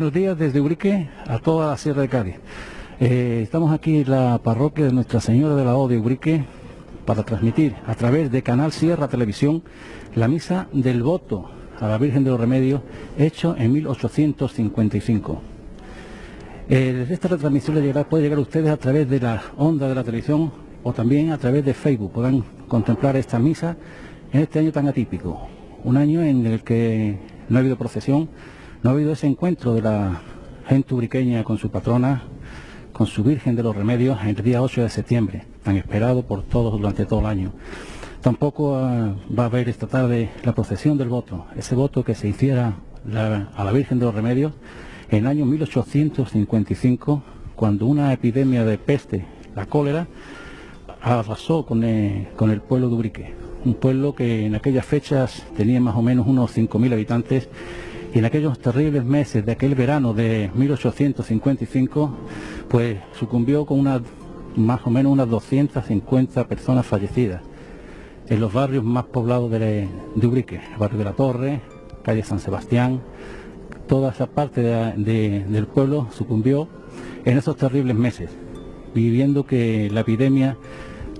Buenos días desde Urique a toda la Sierra de Cádiz. Eh, estamos aquí en la parroquia de Nuestra Señora de la O de Urique para transmitir a través de Canal Sierra Televisión la misa del voto a la Virgen de los Remedios hecho en 1855. Eh, esta retransmisión puede llegar a ustedes a través de la onda de la televisión o también a través de Facebook. Podrán contemplar esta misa en este año tan atípico. Un año en el que no ha habido procesión, no ha habido ese encuentro de la gente uriqueña con su patrona, con su Virgen de los Remedios el día 8 de septiembre, tan esperado por todos durante todo el año. Tampoco ah, va a haber esta tarde la procesión del voto, ese voto que se hiciera a la Virgen de los Remedios en el año 1855, cuando una epidemia de peste, la cólera, arrasó con el, con el pueblo de Urique, un pueblo que en aquellas fechas tenía más o menos unos 5.000 habitantes y en aquellos terribles meses de aquel verano de 1855, pues sucumbió con más o menos unas 250 personas fallecidas en los barrios más poblados de, Ubrique, barrio de la Torre, calle San Sebastián, toda esa parte del pueblo sucumbió en esos terribles meses, viviendo que la epidemia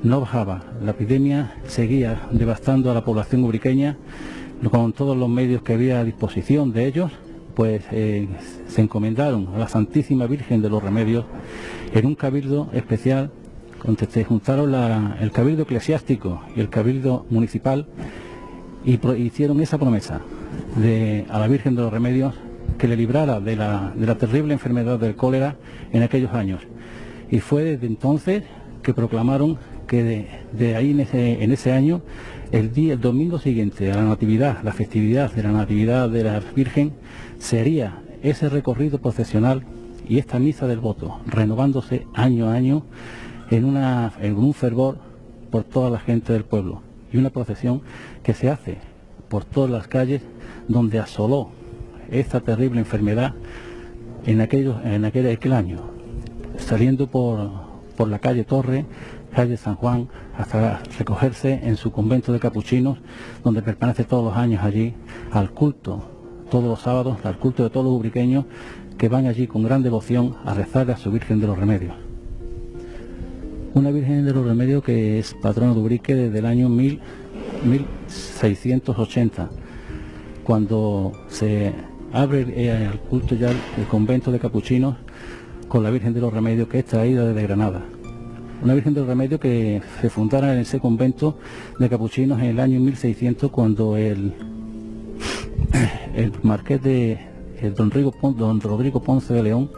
no bajaba, la epidemia seguía devastando a la población ubriqueña con todos los medios que había a disposición de ellos, pues eh, se encomendaron a la Santísima Virgen de los Remedios en un cabildo especial donde se juntaron el cabildo eclesiástico y el cabildo municipal y hicieron esa promesa de, a la Virgen de los Remedios que le librara de la, terrible enfermedad del cólera en aquellos años. Y fue desde entonces que proclamaron que de, ahí en ese año el día, el domingo siguiente a la Natividad, la festividad de la Natividad de la Virgen, sería ese recorrido procesional y esta misa del voto, renovándose año a año en, una, en un fervor por toda la gente del pueblo. Y una procesión que se hace por todas las calles donde asoló esta terrible enfermedad en, en aquel, aquel año, saliendo por, por la calle Torre, calle San Juan, hasta recogerse en su convento de capuchinos, donde permanece todos los años allí al culto, todos los sábados, al culto de todos los ubriqueños que van allí con gran devoción a rezar a su Virgen de los Remedios. Una Virgen de los Remedios que es patrona de Ubrique desde el año 1680, cuando se abre eh, el culto ya el convento de capuchinos con la Virgen de los Remedios que es traída desde Granada una Virgen del Remedio que se fundara en ese convento de capuchinos en el año 1600 cuando el, el marqués de don, Rodrigo, Ponce de León,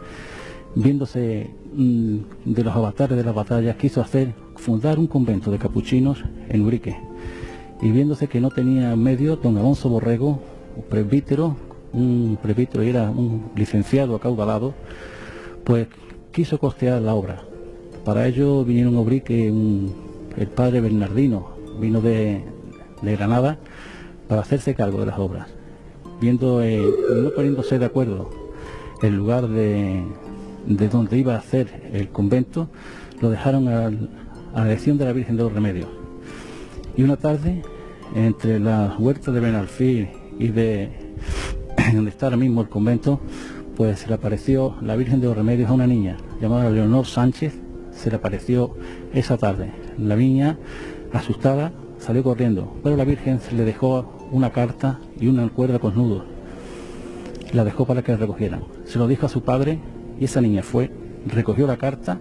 viéndose mm, de los avatares de las batallas, quiso hacer fundar un convento de capuchinos en Urique. Y viéndose que no tenía medio, don Alonso Borrego, presbítero, un presbítero y era un licenciado acaudalado, pues quiso costear la obra para ello vinieron a Ubrique el padre Bernardino, vino de, Granada para hacerse cargo de las obras. Viendo, eh, no poniéndose de acuerdo el lugar de, donde iba a hacer el convento, lo dejaron a, la elección de la Virgen de los Remedios. Y una tarde, entre las huertas de Benalfil y de donde está ahora mismo el convento, pues se le apareció la Virgen de los Remedios a una niña llamada Leonor Sánchez, se le apareció esa tarde. La niña, asustada, salió corriendo, pero la Virgen se le dejó una carta y una cuerda con nudos. La dejó para que la recogieran. Se lo dijo a su padre y esa niña fue, recogió la carta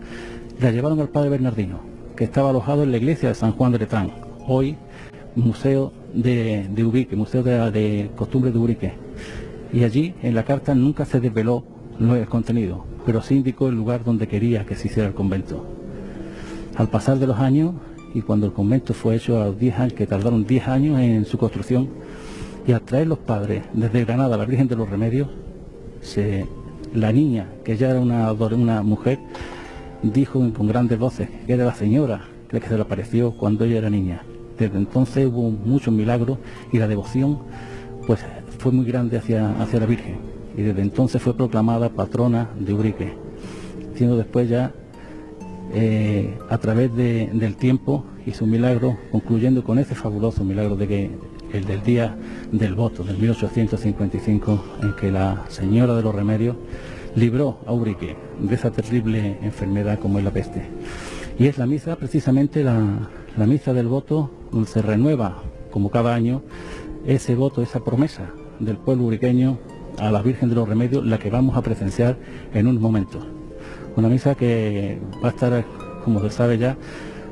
la llevaron al padre Bernardino, que estaba alojado en la iglesia de San Juan de Letrán, hoy museo de, Ubique, museo de, de costumbre de Ubrique. Y allí en la carta nunca se desveló el contenido, pero sí indicó el lugar donde quería que se hiciera el convento. Al pasar de los años, y cuando el convento fue hecho a los 10 años, que tardaron 10 años en su construcción, y al traer los padres desde Granada a la Virgen de los Remedios, la niña, que ya era una, una mujer, dijo con grandes voces que era la señora que se le apareció cuando ella era niña. Desde entonces hubo muchos milagros y la devoción pues fue muy grande hacia, hacia la Virgen y desde entonces fue proclamada patrona de Urique, siendo después ya eh, a través del tiempo hizo un milagro, concluyendo con ese fabuloso milagro de que el del día del voto, del 1855, en que la señora de los remedios libró a Urique de esa terrible enfermedad como es la peste. Y es la misa, precisamente la, la misa del voto, donde se renueva, como cada año, ese voto, esa promesa del pueblo uriqueño a la Virgen de los Remedios, la que vamos a presenciar en un momento. Una misa que va a estar, como se sabe ya,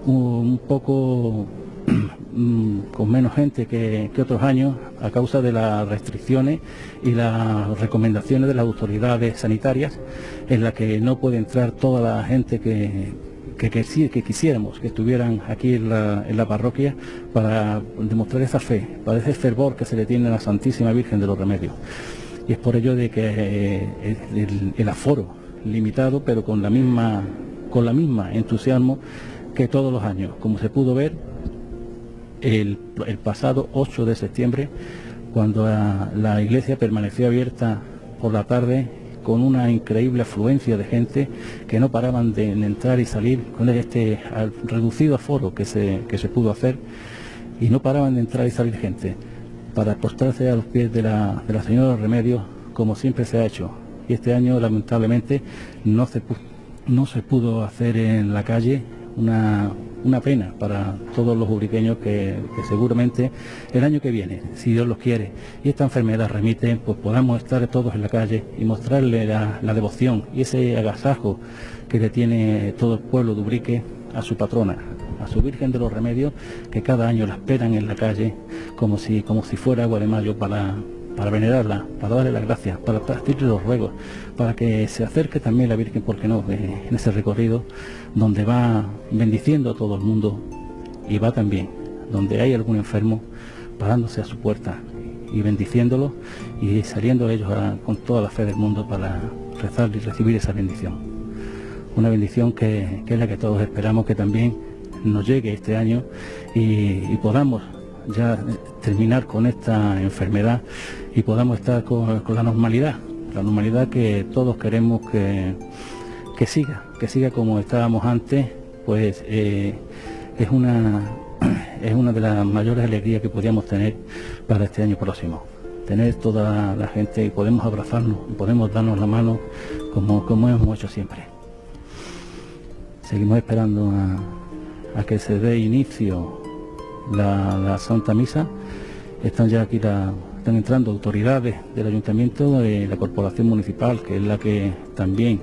un poco mm, con menos gente que, otros años a causa de las restricciones y las recomendaciones de las autoridades sanitarias en la que no puede entrar toda la gente que, que, que, quisiéramos que estuvieran aquí en la, parroquia para demostrar esa fe, para ese fervor que se le tiene a la Santísima Virgen de los Remedios. Y es por ello de que eh, el, aforo limitado, pero con la misma entusiasmo que todos los años, como se pudo ver el, pasado 8 de septiembre, cuando la iglesia permaneció abierta por la tarde con una increíble afluencia de gente que no paraban de, entrar y salir con este reducido aforo que se, que se pudo hacer y no paraban de entrar y salir gente para apostarse a los pies de la, de la señora Remedios como siempre se ha hecho. Y este año lamentablemente no se, no se pudo hacer en la calle una, una pena para todos los uriqueños que, seguramente el año que viene, si Dios los quiere, y esta enfermedad remite, pues podamos estar todos en la calle y mostrarle la, devoción y ese agasajo que le tiene todo el pueblo de Ubrique a su patrona, a su Virgen de los Remedios, que cada año la esperan en la calle como si, como si fuera agua de mayo para, para venerarla, para darle las gracias, para pedirle los ruegos, para que se acerque también la Virgen, porque no, eh, en ese recorrido donde va bendiciendo a todo el mundo y va también, donde hay algún enfermo, parándose a su puerta y bendiciéndolo y saliendo ellos con toda la fe del mundo para rezar y recibir esa bendición. Una bendición que, es la que todos esperamos que también nos llegue este año y podamos ya terminar con esta enfermedad y podamos estar con, la normalidad, la normalidad que todos queremos que, que siga, que siga como estábamos antes, pues eh, es una es una de las mayores alegrías que podíamos tener para este año próximo. Tener toda la gente y podemos abrazarnos, podemos darnos la mano como, como hemos hecho siempre. Seguimos esperando a, a que se dé inicio la, Santa Misa. Están ya aquí están entrando autoridades del ayuntamiento, de la corporación municipal, que es la que también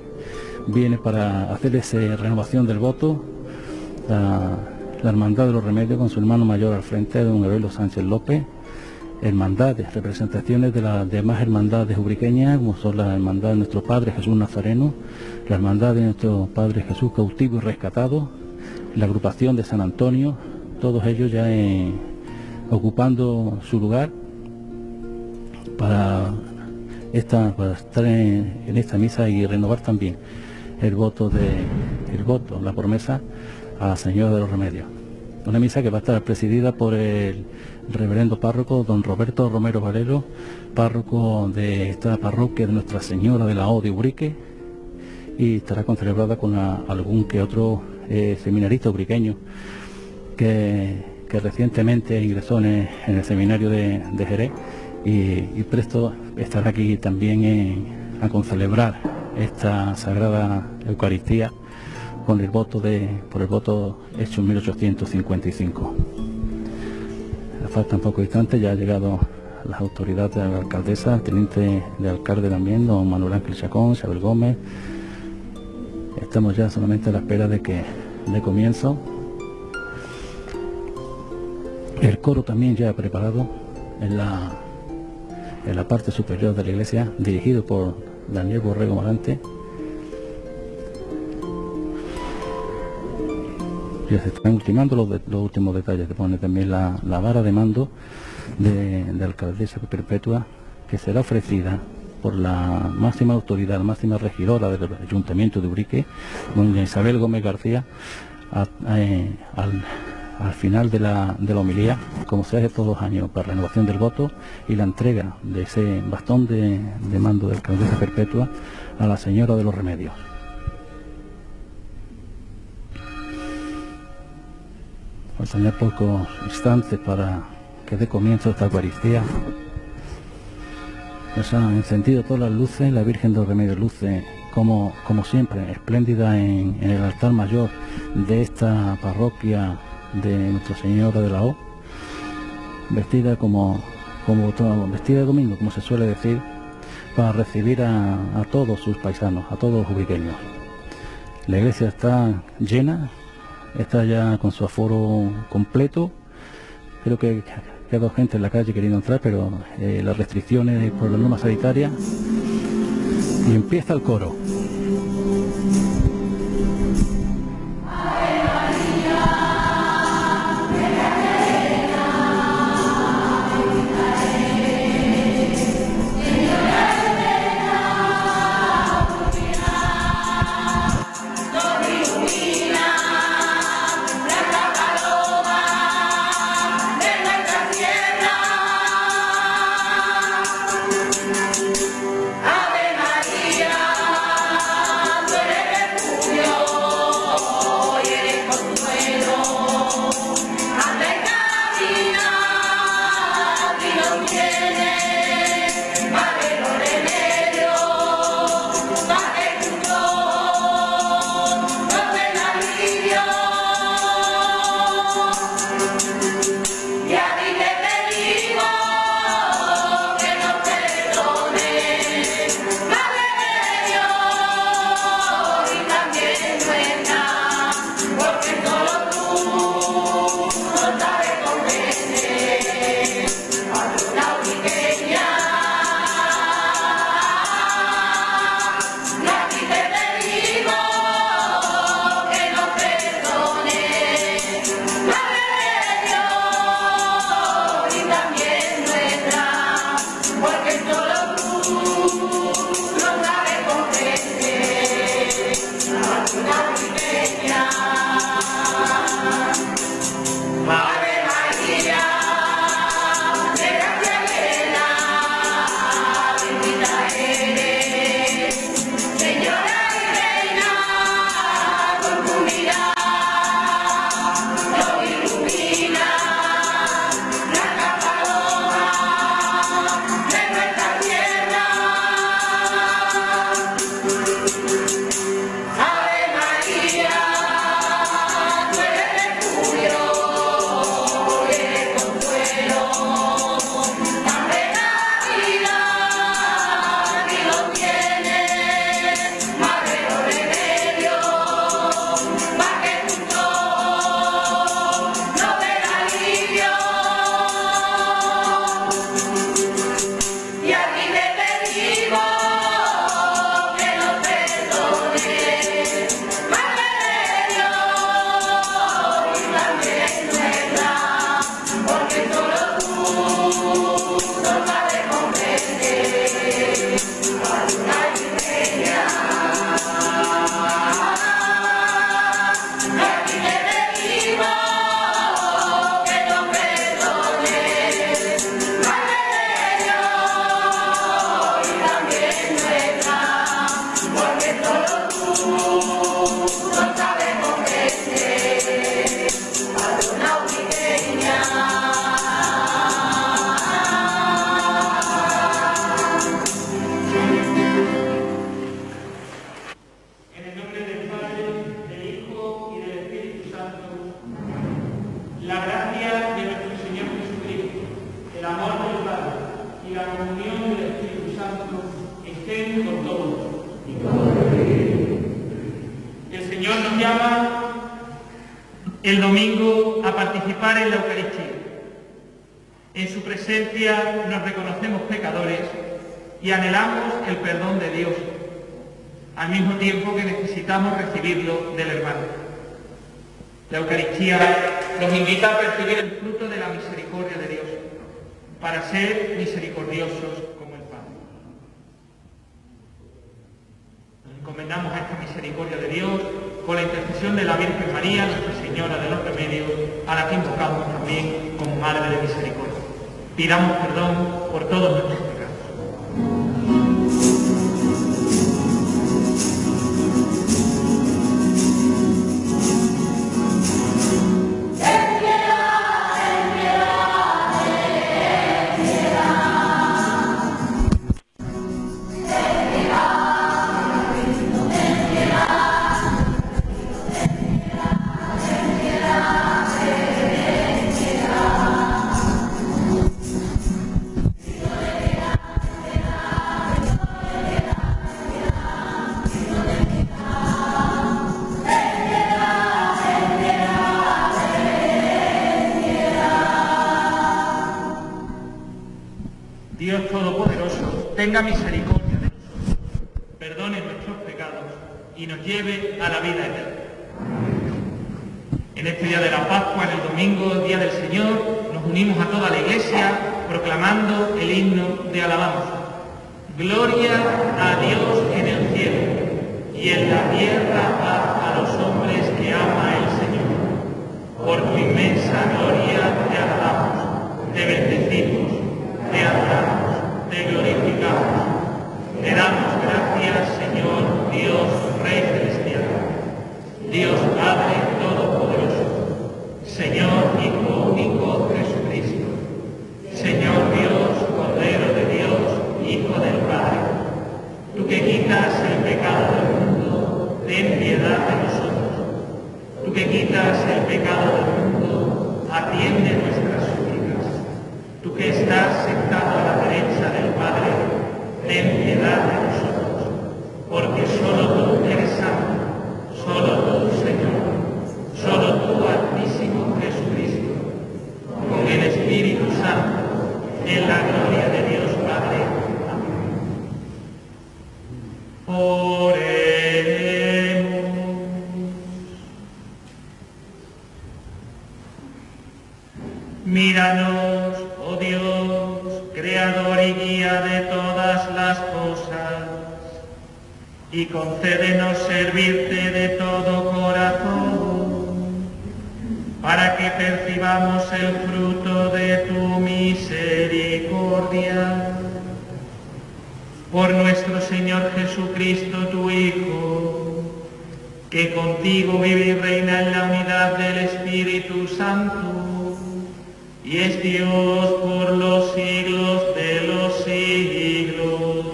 viene para hacer esa renovación del voto. La, Hermandad de los Remedios con su hermano mayor al frente, don Gabriel Sánchez López. Hermandades, representaciones de las demás hermandades ubriqueñas, como son la hermandad de nuestro Padre Jesús Nazareno, la hermandad de nuestro Padre Jesús cautivo y rescatado, la agrupación de San Antonio, todos ellos ya ocupando su lugar para, esta, para estar en, esta misa y renovar también el voto, de, el voto, la promesa a Señor de los Remedios. Una misa que va a estar presidida por el reverendo párroco don Roberto Romero Valero, párroco de esta parroquia de Nuestra Señora de la O de y estará concelebrada con algún que otro eh, seminarista ubriqueño que, recientemente ingresó en el, seminario de, Jerez y, presto estará aquí también a concelebrar esta sagrada Eucaristía con el voto de, por el voto hecho en 1855. Falta un poco distante, ya ha llegado las autoridades de la alcaldesa, teniente de alcalde también, don Manuel Ángel Chacón, Isabel Gómez. Estamos ya solamente a la espera de que de comienzo el coro también ya preparado en la, en la parte superior de la iglesia, dirigido por Daniel Borrego Marante. Ya se están ultimando los, últimos detalles, se pone también la, vara de mando de, de alcaldesa perpetua que será ofrecida por la máxima autoridad, la máxima regidora del Ayuntamiento de Urique, doña Isabel Gómez García, eh, al, al final de la, de la homilía, como se hace todos los años, para renovación del voto y la entrega de ese bastón de, mando del alcaldesa perpetua a la señora de los remedios. Faltan ya pocos instantes para que dé comienzo esta Eucaristía. Nos han encendido todas las luces, la Virgen de los Remedios luce como, como siempre, espléndida en, el altar mayor de esta parroquia de Nuestra Señora de la O, vestida como, como vestida de domingo, como se suele decir, para recibir a, todos sus paisanos, a todos los ubiqueños. La iglesia está llena, está ya con su aforo completo. Creo que queda gente en la calle queriendo entrar, pero eh, las restricciones por la norma sanitaria. Y empieza el coro. Encomendamos a esta misericordia de Dios con la intercesión de la Virgen María, Nuestra Señora de los Remedios, a la que invocamos también como Madre de Misericordia. Pidamos perdón por todos nuestros tenga mis el fruto de tu misericordia. Por nuestro Señor Jesucristo, tu Hijo, que contigo vive y reina en la unidad del Espíritu Santo, y es Dios por los siglos de los siglos.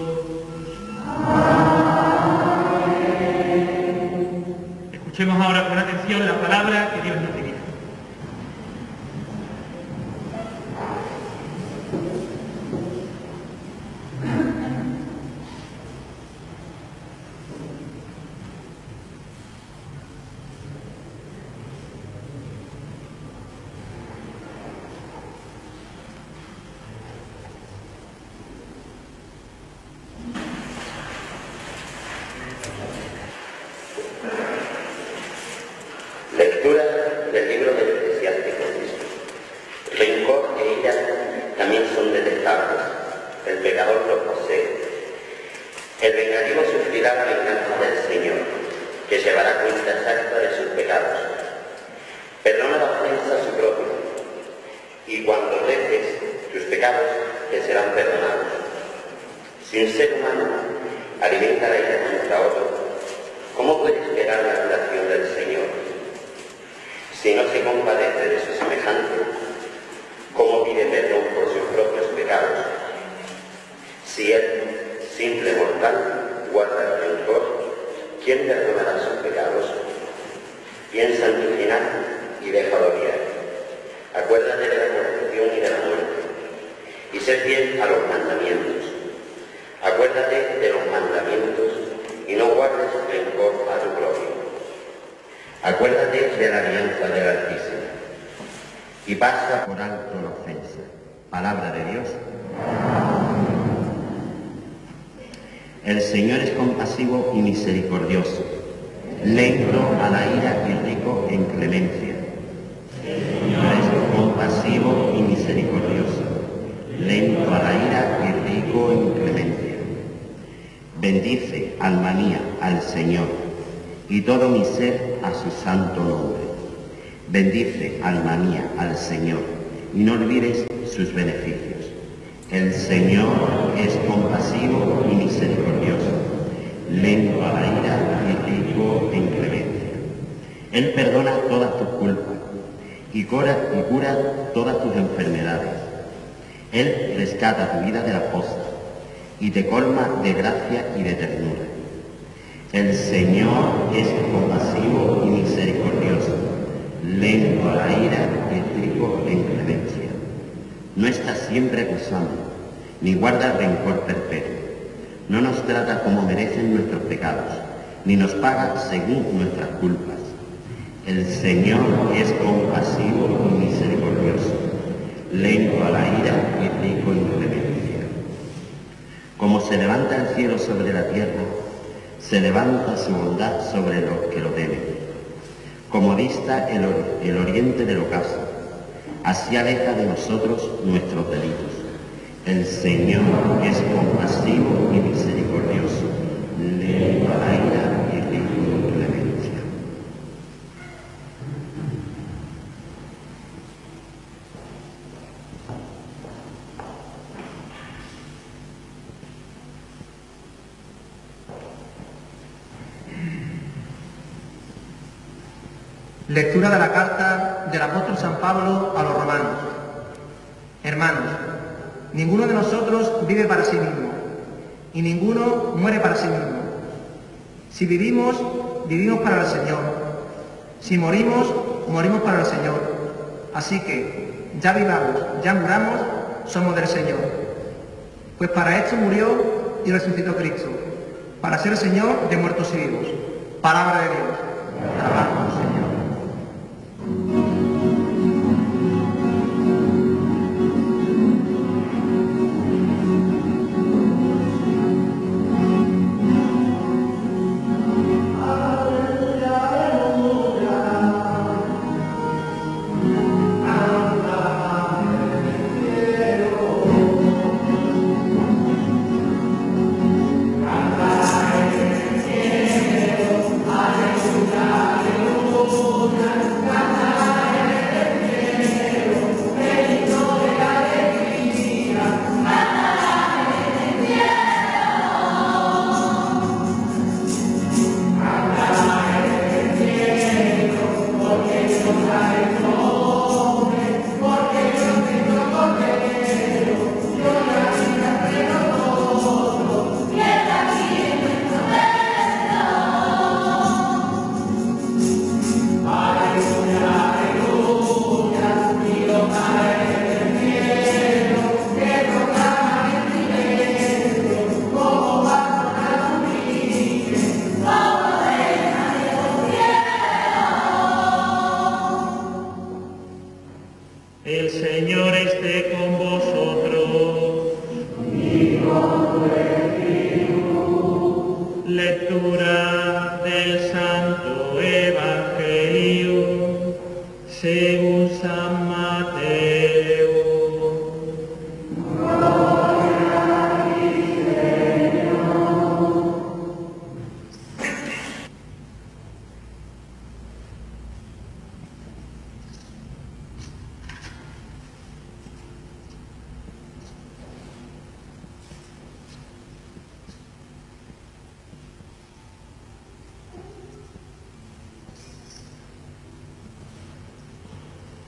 Escuchemos ahora con atención la palabra que Dios Bendice, alma mía, al Señor, y todo mi ser a su santo nombre. Bendice, alma mía, al Señor, y no olvides sus beneficios. El Señor es compasivo y misericordioso, lento a la ira y rico en clemencia. Él perdona todas tus culpas y cura, y cura todas tus enfermedades. Él rescata tu vida de la posta y te colma de gracia y de ternura. El Señor es compasivo y misericordioso, lento a la ira y rico en clemencia. No está siempre acusando, ni guarda rencor perpetuo. No nos trata como merecen nuestros pecados, ni nos paga según nuestras culpas. El Señor es compasivo y misericordioso, lento a la ira y rico en clemencia se levanta el cielo sobre la tierra, se levanta su bondad sobre los que lo temen. Como dista el, el oriente del ocaso, así aleja de nosotros nuestros delitos. El Señor es compasivo y misericordioso, a la ira y rico en clemencia. Lectura la carta del apóstol San Pablo a los romanos. Hermanos, ninguno de nosotros vive para sí mismo y ninguno muere para sí mismo. Si vivimos, vivimos para el Señor. Si morimos, morimos para el Señor. Así que, ya vivamos, ya muramos, somos del Señor. Pues para esto murió y resucitó Cristo, para ser Señor de muertos y vivos. Palabra de Dios. Alabamos,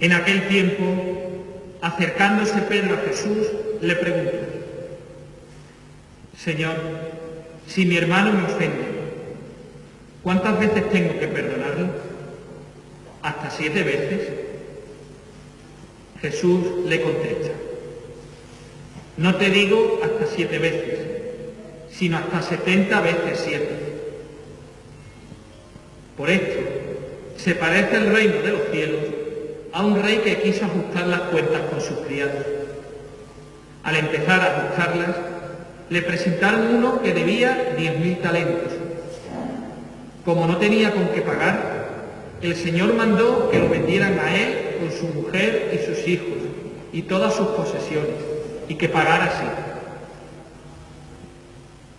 En aquel tiempo, acercándose Pedro a Jesús, le preguntó, Señor, si mi hermano me ofende, ¿cuántas veces tengo que perdonarlo? ¿Hasta siete veces? Jesús le contesta, no te digo hasta siete veces, sino hasta setenta veces siete. Por esto, se parece el reino de los cielos un rey que quiso ajustar las cuentas con sus criados. Al empezar a ajustarlas, le presentaron uno que debía diez mil talentos. Como no tenía con qué pagar, el Señor mandó que lo vendieran a él con su mujer y sus hijos y todas sus posesiones, y que pagara así.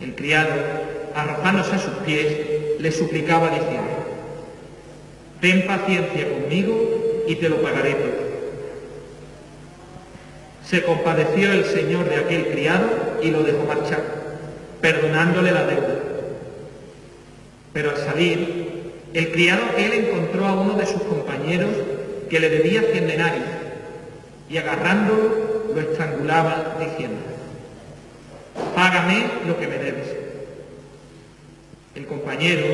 El criado, arrojándose a sus pies, le suplicaba diciendo, ten paciencia conmigo y te lo pagaré todo. Se compadeció el señor de aquel criado y lo dejó marchar, perdonándole la deuda. Pero al salir, el criado él encontró a uno de sus compañeros que le debía cien denarios y agarrándolo lo estrangulaba diciendo, págame lo que me debes. El compañero,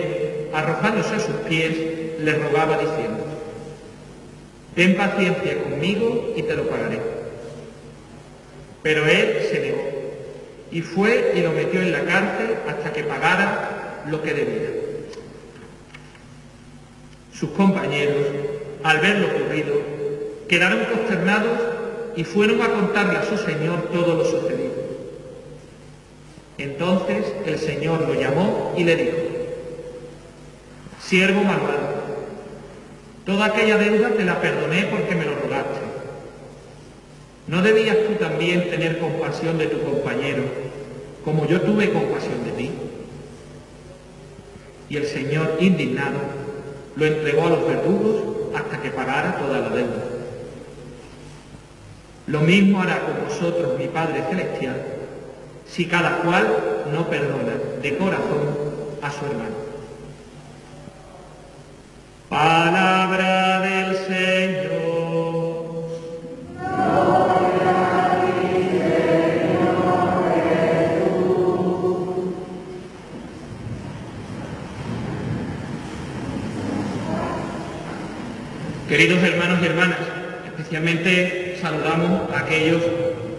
arrojándose a sus pies, le rogaba diciendo, ten paciencia conmigo y te lo pagaré. Pero él se negó y fue y lo metió en la cárcel hasta que pagara lo que debía. Sus compañeros, al ver lo ocurrido, quedaron consternados y fueron a contarle a su señor todo lo sucedido. Entonces el Señor lo llamó y le dijo, siervo malvado, toda aquella deuda te la perdoné porque me lo rogaste. ¿No debías tú también tener compasión de tu compañero como yo tuve compasión de ti? Y el Señor, indignado, lo entregó a los verdugos hasta que pagara toda la deuda. Lo mismo hará con vosotros mi Padre Celestial, si cada cual no perdona de corazón a su hermano. Palabra del Señor. Queridos hermanos y hermanas, especialmente saludamos a aquellos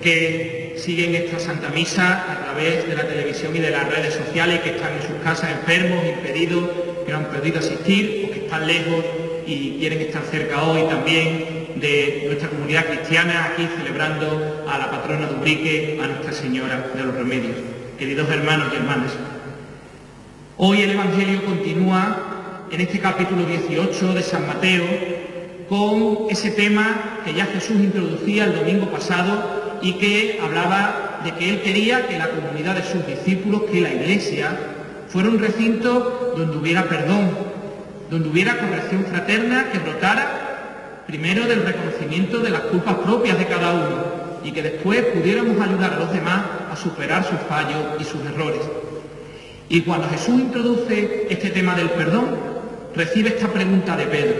que siguen esta Santa Misa a través de la televisión y de las redes sociales, que están en sus casas enfermos, impedidos, que no han podido asistir lejos y quieren estar cerca hoy también de nuestra comunidad cristiana, aquí celebrando a la patrona de Ubrique, a Nuestra Señora de los Remedios. Queridos hermanos y hermanas, hoy el Evangelio continúa en este capítulo 18 de San Mateo con ese tema que ya Jesús introducía el domingo pasado y que hablaba de que él quería que la comunidad de sus discípulos, que la iglesia, fuera un recinto donde hubiera perdón, donde hubiera corrección fraterna que brotara primero del reconocimiento de las culpas propias de cada uno y que después pudiéramos ayudar a los demás a superar sus fallos y sus errores. Y cuando Jesús introduce este tema del perdón, recibe esta pregunta de Pedro.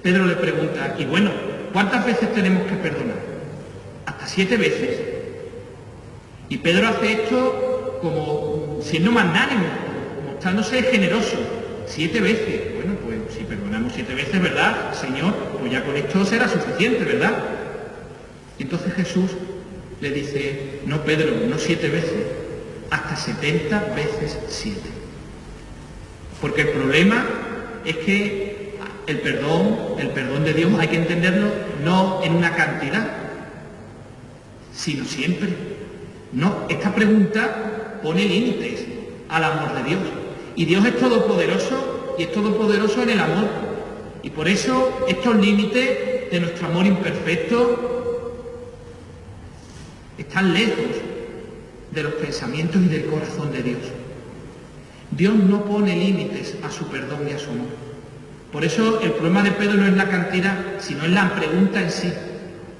Pedro le pregunta, y bueno, ¿cuántas veces tenemos que perdonar? Hasta siete veces. Y Pedro hace esto como siendo magnánimo, mostrándose generoso. Siete veces. Bueno, pues si perdonamos veces, ¿verdad? Señor, pues ya con esto será suficiente, ¿verdad? Entonces Jesús le dice, no Pedro, no siete veces, hasta setenta veces siete. Porque el problema es que el perdón, el perdón de Dios hay que entenderlo no en una cantidad, sino siempre. No, esta pregunta pone límites al amor de Dios. Y Dios es todopoderoso y es todopoderoso en el amor. Y por eso estos límites de nuestro amor imperfecto están lejos de los pensamientos y del corazón de Dios. Dios no pone límites a su perdón y a su amor. Por eso el problema de Pedro no es la cantidad, sino es la pregunta en sí.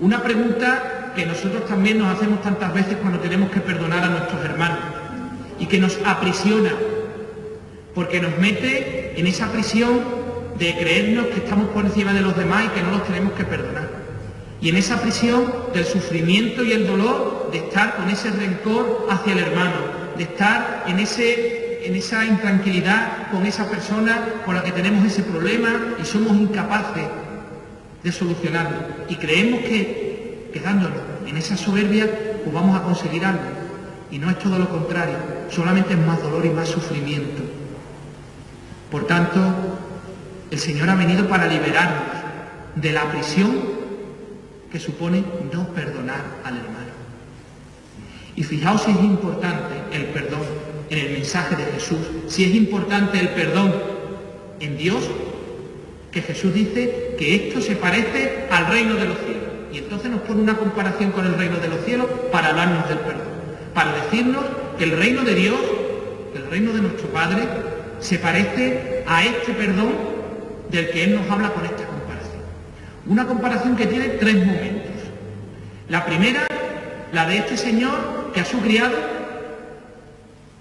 Una pregunta que nosotros también nos hacemos tantas veces cuando tenemos que perdonar a nuestros hermanos y que nos aprisiona, porque nos mete en esa prisión de creernos que estamos por encima de los demás y que no los tenemos que perdonar. Y en esa prisión del sufrimiento y el dolor de estar con ese rencor hacia el hermano, de estar en ese en esa intranquilidad con esa persona con la que tenemos ese problema y somos incapaces de solucionarlo. Y creemos que quedándonos en esa soberbia, pues vamos a conseguir algo. Y no es todo lo contrario, solamente es más dolor y más sufrimiento. Por tanto, el Señor ha venido para liberarnos de la prisión que supone no perdonar al hermano. Y fijaos si es importante el perdón en el mensaje de Jesús, si es importante el perdón en Dios, que Jesús dice que esto se parece al reino de los cielos. Y entonces nos pone una comparación con el reino de los cielos para hablarnos del perdón, para decirnos que el reino de Dios, el reino de nuestro Padre, se parece a este perdón del que Él nos habla con esta comparación. Una comparación que tiene tres momentos. La primera, la de este Señor que a su criado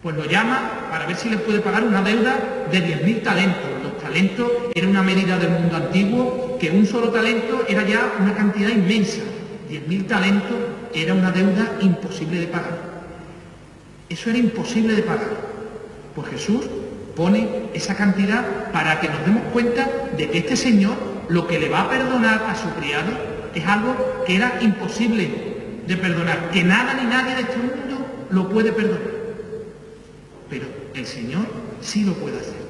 pues lo llama para ver si le puede pagar una deuda de 10.000 talentos. Los talentos era una medida del mundo antiguo, que un solo talento era ya una cantidad inmensa. 10.000 talentos era una deuda imposible de pagar. Eso era imposible de pagar. Pues Jesús pone esa cantidad para que nos demos cuenta de que este Señor lo que le va a perdonar a su criado es algo que era imposible de perdonar, que nada ni nadie de este mundo lo puede perdonar. Pero el Señor sí lo puede hacer.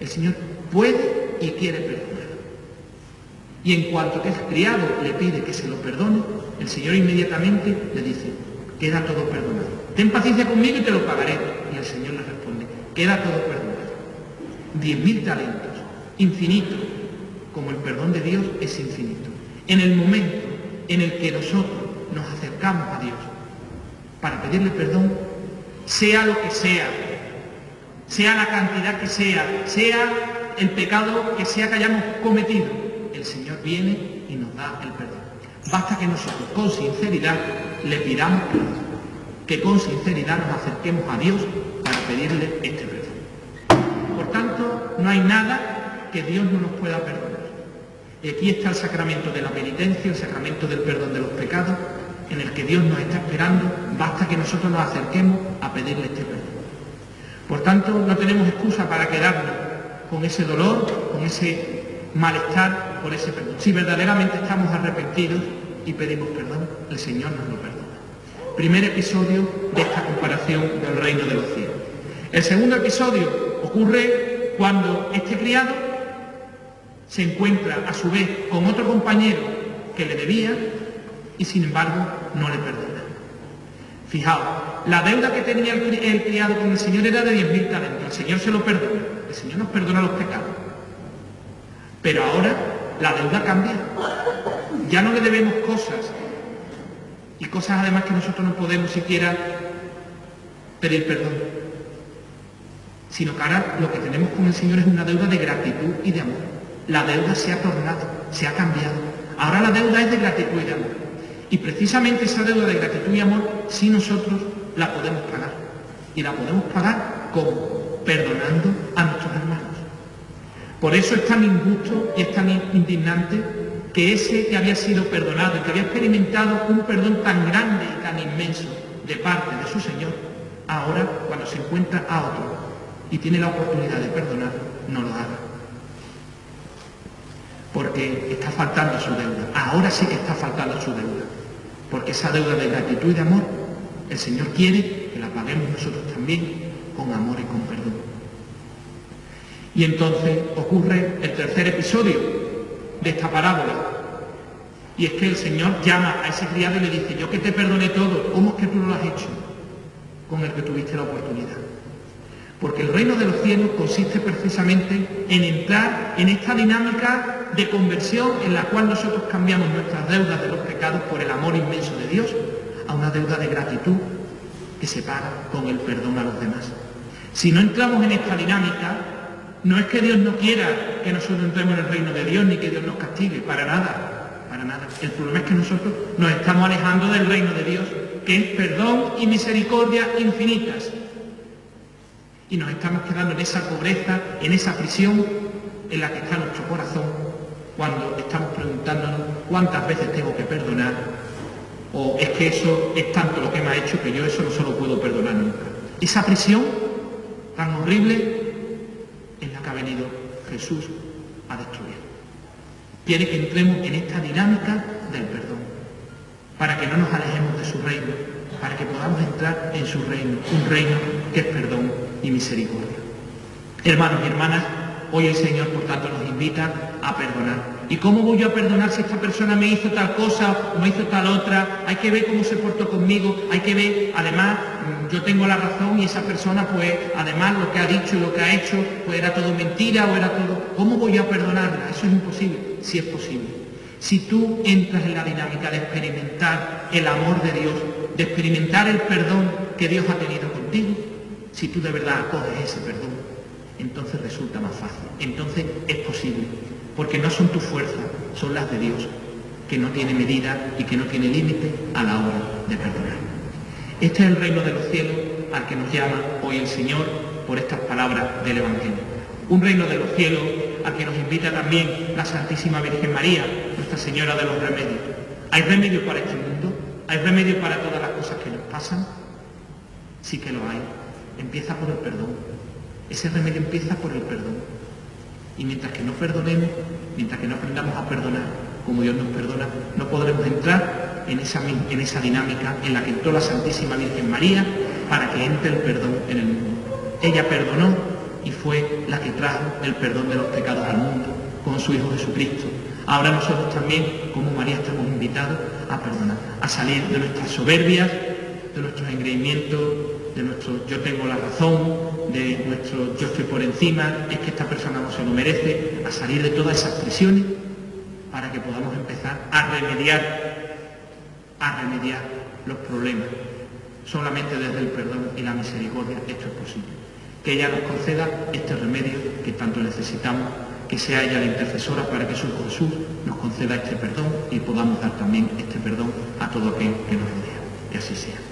El Señor puede y quiere perdonar. Y en cuanto que el criado le pide que se lo perdone, el Señor inmediatamente le dice, queda todo perdonado. Ten paciencia conmigo y te lo pagaré. Y el Señor le responde, queda todo perdonado. Diez mil talentos, infinito, como el perdón de Dios es infinito. En el momento en el que nosotros nos acercamos a Dios para pedirle perdón, sea lo que sea, sea la cantidad que sea, sea el pecado que sea que hayamos cometido, el Señor viene y nos da el perdón. Basta que nosotros con sinceridad le pidamos que con sinceridad nos acerquemos a Dios para pedirle este perdón. No hay nada que Dios no nos pueda perdonar. Y aquí está el sacramento de la penitencia, el sacramento del perdón de los pecados, en el que Dios nos está esperando, basta que nosotros nos acerquemos a pedirle este perdón. Por tanto, no tenemos excusa para quedarnos con ese dolor, con ese malestar por ese perdón. Si verdaderamente estamos arrepentidos y pedimos perdón, el Señor nos lo perdona. Primer episodio de esta comparación del reino de los cielos. El segundo episodio ocurre cuando este criado se encuentra a su vez con otro compañero que le debía y sin embargo no le perdona. Fijaos, la deuda que tenía el, criado con el Señor era de 10.000 talentos. El Señor se lo perdona. El Señor nos perdona los pecados. Pero ahora la deuda cambia. Ya no le debemos cosas. Y cosas además que nosotros no podemos siquiera pedir perdón. Sino que ahora lo que tenemos con el Señor es una deuda de gratitud y de amor. La deuda se ha tornado, se ha cambiado. Ahora la deuda es de gratitud y de amor. Y precisamente esa deuda de gratitud y amor, si nosotros la podemos pagar. Y la podemos pagar como perdonando a nuestros hermanos. Por eso es tan injusto y es tan indignante que ese que había sido perdonado y que había experimentado un perdón tan grande y tan inmenso de parte de su Señor, ahora cuando se encuentra a otro y tiene la oportunidad de perdonar, no lo haga. Porque está faltando su deuda. Ahora sí que está faltando su deuda. Porque esa deuda de gratitud y de amor, el Señor quiere que la paguemos nosotros también con amor y con perdón. Y entonces ocurre el tercer episodio de esta parábola. Y es que el Señor llama a ese criado y le dice, yo que te perdoné todo, ¿cómo es que tú no lo has hecho? Con el que tuviste la oportunidad. Porque el reino de los cielos consiste precisamente en entrar en esta dinámica de conversión en la cual nosotros cambiamos nuestras deudas de los pecados por el amor inmenso de Dios a una deuda de gratitud que se paga con el perdón a los demás. Si no entramos en esta dinámica, no es que Dios no quiera que nosotros entremos en el reino de Dios ni que Dios nos castigue, para nada, para nada. El problema es que nosotros nos estamos alejando del reino de Dios, que es perdón y misericordia infinitas. Y nos estamos quedando en esa pobreza, en esa prisión en la que está nuestro corazón, cuando estamos preguntándonos cuántas veces tengo que perdonar, o es que eso es tanto lo que me ha hecho que yo eso no se lo puedo perdonar nunca. Esa prisión tan horrible que ha venido Jesús a destruir. Quiere que entremos en esta dinámica del perdón, para que no nos alejemos de su reino, para que podamos entrar en su reino, un reino que es perdón y misericordia. Hermanos y hermanas, hoy el Señor, por tanto, nos invita a perdonar. ¿Y cómo voy yo a perdonar si esta persona me hizo tal cosa o me hizo tal otra? Hay que ver cómo se portó conmigo, hay que ver, además, yo tengo la razón y esa persona, pues, además lo que ha dicho y lo que ha hecho, pues era todo mentira o era todo... ¿Cómo voy a perdonarla? Eso es imposible. Sí es posible. Si tú entras en la dinámica de experimentar el amor de Dios, de experimentar el perdón que Dios ha tenido contigo, si tú de verdad acoges ese perdón, entonces resulta más fácil. Entonces es posible porque no son tus fuerzas, son las de Dios, que no tiene medida y que no tiene límite a la hora de perdonar. Este es el reino de los cielos al que nos llama hoy el Señor por estas palabras del Evangelio. Un reino de los cielos al que nos invita también la Santísima Virgen María, Nuestra Señora de los Remedios. ¿Hay remedio para este mundo? ¿Hay remedio para todas las cosas que nos pasan? Sí que lo hay. Empieza por el perdón. Ese remedio empieza por el perdón. Y mientras que no perdonemos, mientras que no aprendamos a perdonar como Dios nos perdona, no podremos entrar en esa, en esa dinámica en la que entró la Santísima Virgen María para que entre el perdón en el mundo. Ella perdonó y fue la que trajo el perdón de los pecados al mundo con su Hijo Jesucristo. Ahora nosotros también, como María, estamos invitados a perdonar, a salir de nuestras soberbias, de nuestros engreimientos, de nuestro yo tengo la razón, de nuestro yo estoy por encima, es que esta persona no se lo merece, a salir de todas esas presiones para que podamos empezar a remediar, a remediar los problemas. Solamente desde el perdón y la misericordia esto es posible. Que ella nos conceda este remedio que tanto necesitamos, que sea ella la intercesora para que su Jesús nos conceda este perdón y podamos dar también este perdón a todo aquel que nos rodea. Y así sea.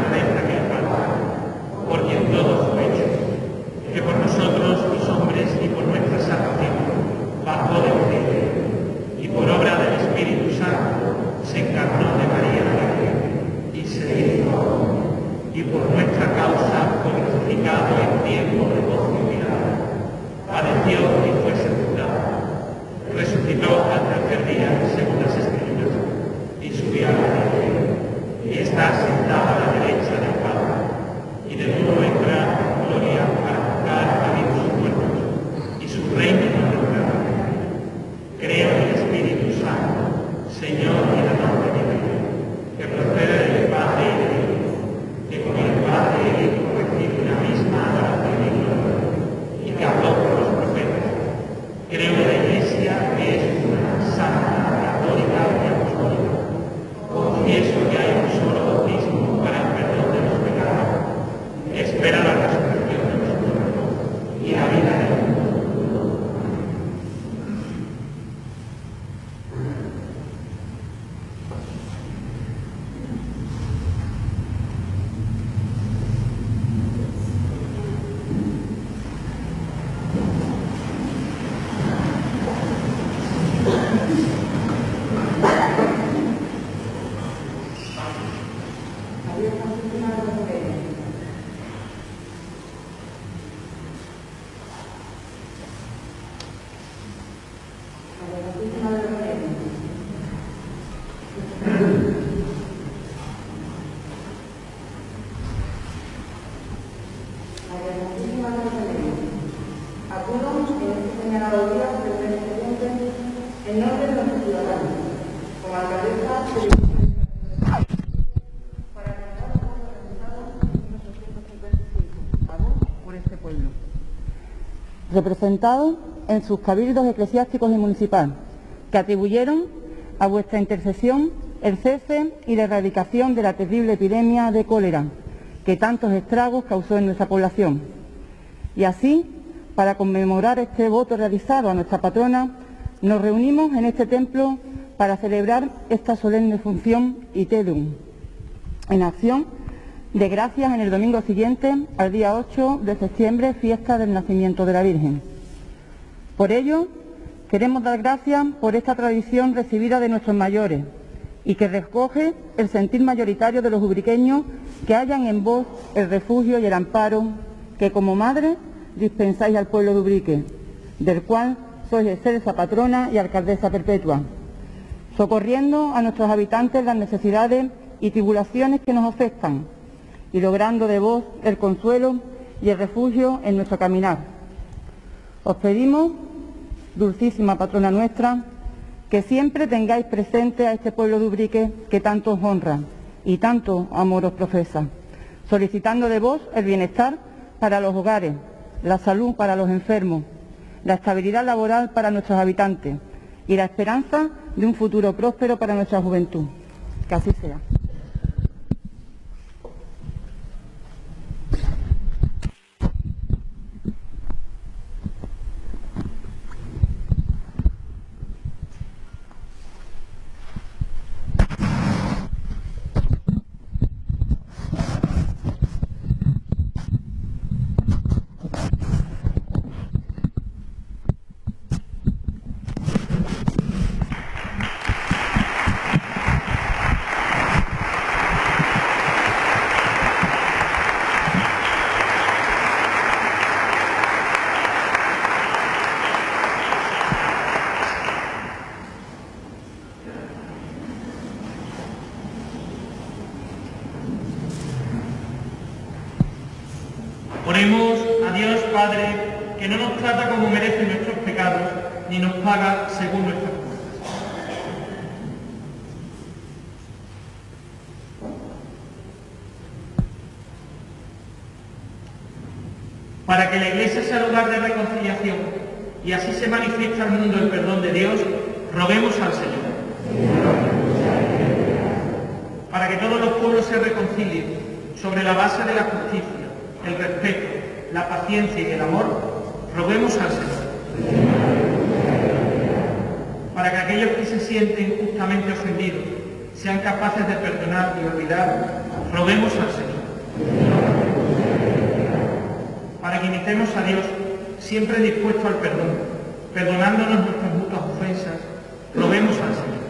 Representados en sus cabildos eclesiásticos y municipal, que atribuyeron a vuestra intercesión el cese y la erradicación de la terrible epidemia de cólera que tantos estragos causó en nuestra población. Y así, para conmemorar este voto realizado a nuestra patrona, nos reunimos en este templo para celebrar esta solemne función y Deum, en acción de gracias en el domingo siguiente al día 8 de septiembre, fiesta del nacimiento de la Virgen. Por ello, queremos dar gracias por esta tradición recibida de nuestros mayores y que recoge el sentir mayoritario de los ubriqueños que hallan en vos el refugio y el amparo que como madre dispensáis al pueblo de Ubrique, del cual sois excelsa patrona y alcaldesa perpetua, socorriendo a nuestros habitantes las necesidades y tribulaciones que nos afectan y logrando de vos el consuelo y el refugio en nuestro caminar. Os pedimos, dulcísima patrona nuestra, que siempre tengáis presente a este pueblo de Ubrique que tanto os honra y tanto amor os profesa, solicitando de vos el bienestar para los hogares, la salud para los enfermos, la estabilidad laboral para nuestros habitantes y la esperanza de un futuro próspero para nuestra juventud. Que así sea. Oremos a Dios Padre, que no nos trata como merecen nuestros pecados, ni nos paga según nuestras culpas. Para que la Iglesia sea lugar de reconciliación y así se manifiesta al mundo el perdón de Dios, roguemos al Señor. Para que todos los pueblos se reconcilien sobre la base de la justicia, el respeto, la paciencia y el amor, roguemos al Señor. Para que aquellos que se sienten justamente ofendidos sean capaces de perdonar y olvidar, roguemos al Señor. Para que imitemos a Dios siempre dispuesto al perdón, perdonándonos nuestras mutuas ofensas, roguemos al Señor.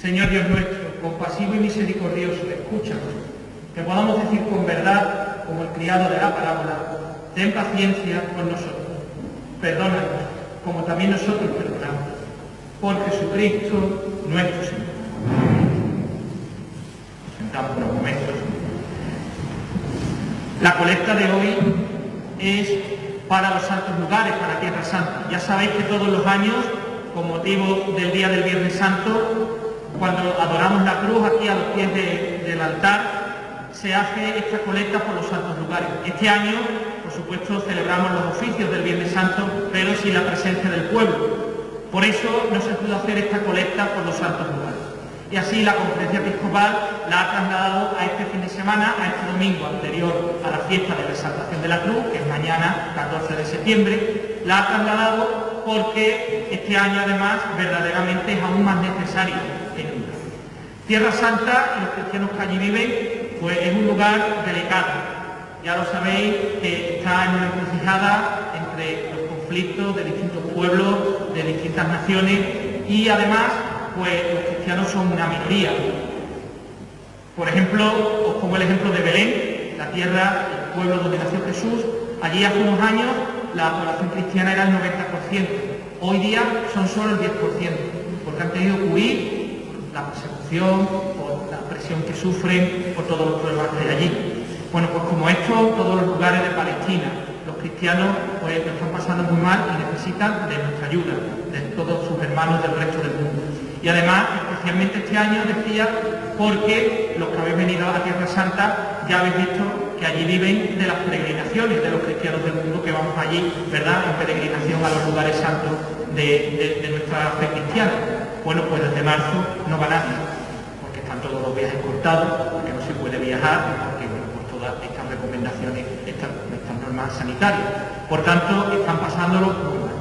Señor Dios nuestro, compasivo y misericordioso, escúchanos, que podamos decir con verdad, como el criado de la parábola, ten paciencia con nosotros, perdónanos, como también nosotros perdonamos, por Jesucristo nuestro Señor. Sentamos. La colecta de hoy es para los santos lugares, para Tierra Santa. Ya sabéis que todos los años, con motivo del Día del Viernes Santo, cuando adoramos la cruz aquí a los pies del altar, se hace esta colecta por los santos lugares. Este año, por supuesto, celebramos los oficios del Viernes Santo, pero sin la presencia del pueblo. Por eso no se pudo hacer esta colecta por los santos lugares. Y así la conferencia episcopal la ha trasladado a este fin de semana, a este domingo anterior a la fiesta de la exaltación de la cruz, que es mañana, 14 de septiembre, la ha trasladado porque este año además verdaderamente es aún más necesario Tierra Santa, los cristianos que allí viven, pues es un lugar delicado. Ya lo sabéis que está en una encrucijada entre los conflictos de distintos pueblos, de distintas naciones y además pues los cristianos son una minoría. Por ejemplo, os pongo el ejemplo de Belén, la tierra, el pueblo donde nació Jesús. Allí hace unos años la población cristiana era el 90%. Hoy día son solo el 10%, porque han tenido que huir la persecución, por la presión que sufren, por todos los problemas que hay allí. Bueno, pues como esto, todos los lugares de Palestina, los cristianos pues lo están pasando muy mal y necesitan de nuestra ayuda, de todos sus hermanos del resto del mundo. Y además, especialmente este año, decía, porque los que habéis venido a Tierra Santa ya habéis visto que allí viven de las peregrinaciones de los cristianos del mundo que vamos allí, ¿verdad?, en peregrinación a los lugares santos de, de nuestra fe cristiana. Bueno, pues desde marzo no va nadie, porque están todos los viajes cortados, porque no se puede viajar, porque por todas estas recomendaciones, estas, normas sanitarias. Por tanto, están pasándolo.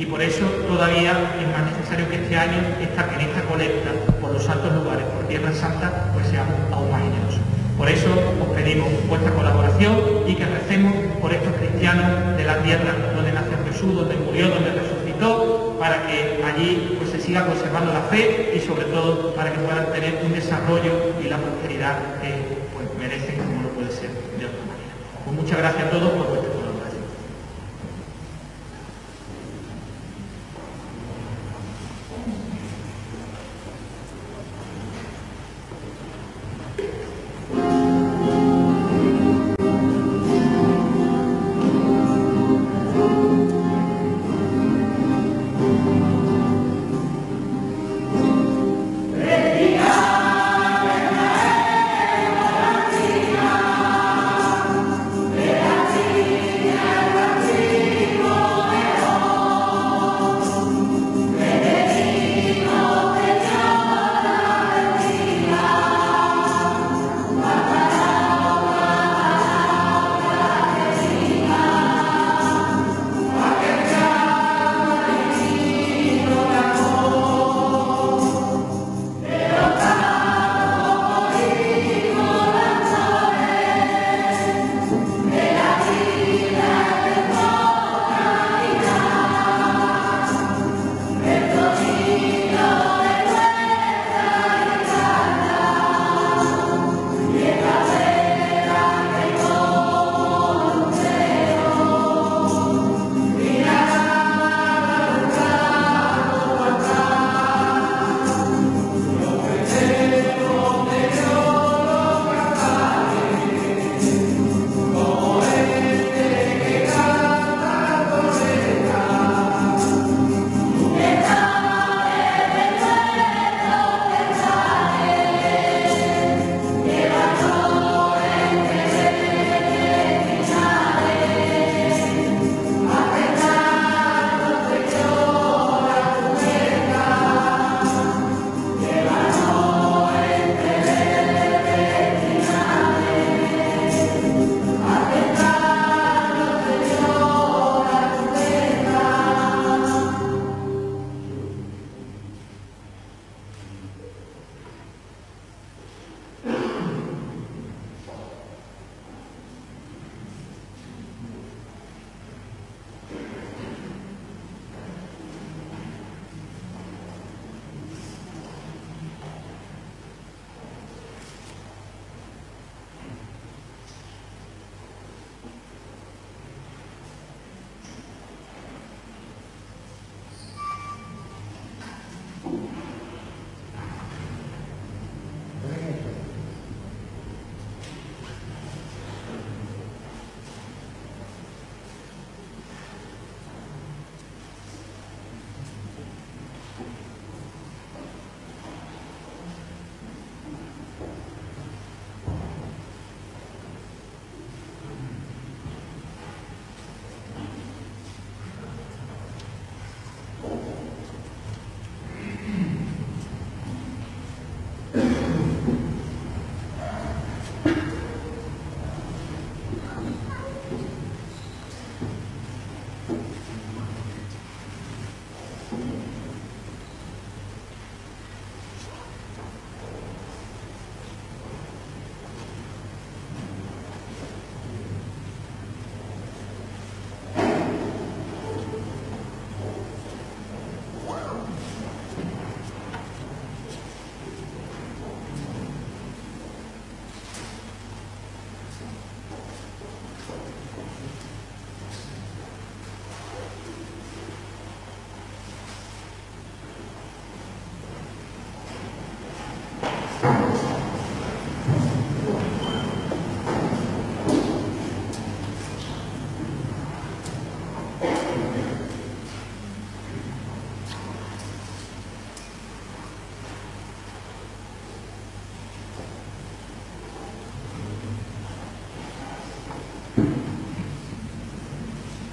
Y por eso todavía es más necesario que este año, esta, en colecta por los santos lugares, por Tierra Santa, pues seamos aún más generosos. Por eso os pedimos vuestra colaboración y que recemos por estos cristianos de la tierra donde nació Jesús, donde murió, donde resucitó, para que allí pues, se siga conservando la fe y sobre todo para que puedan tener un desarrollo y la prosperidad que pues, merecen como no puede ser de otra manera. Pues muchas gracias a todos por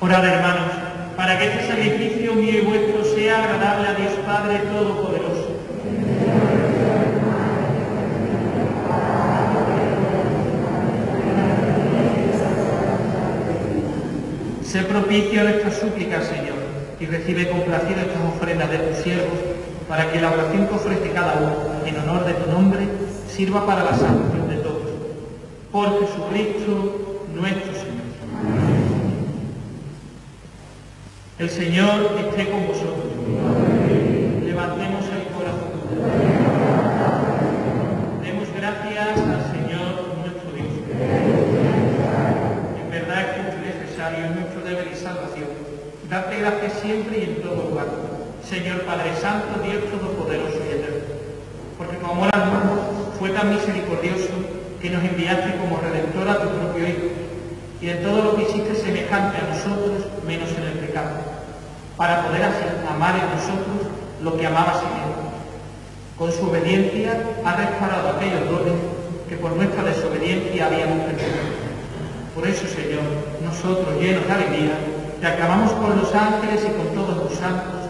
Orad, hermanos, para que este sacrificio mío y vuestro sea agradable a Dios Padre Todopoderoso. Sé propicio a nuestras súplicas, Señor, y recibe complacido estas ofrendas de tus siervos, para que la oración que ofrece cada uno en honor de tu nombre sirva para la salvación de todos. Por Jesucristo Señor esté con vosotros. Levantemos el corazón. Demos gracias al Señor nuestro Dios. En verdad es y necesario en nuestro deber y salvación. Darte gracias siempre y en todo lugar. Señor Padre Santo, Dios Todopoderoso y Eterno. Porque tu amor al mundo fue tan misericordioso que nos enviaste como redentor a tu propio Hijo. Y en todo lo que hiciste semejante a nosotros, menos en el pecado, para poder así amar en nosotros lo que amabas en Él. Con su obediencia ha restaurado aquellos dones que por nuestra desobediencia habíamos perdido. Por eso, Señor, nosotros, llenos de alegría, te aclamamos con los ángeles y con todos los santos.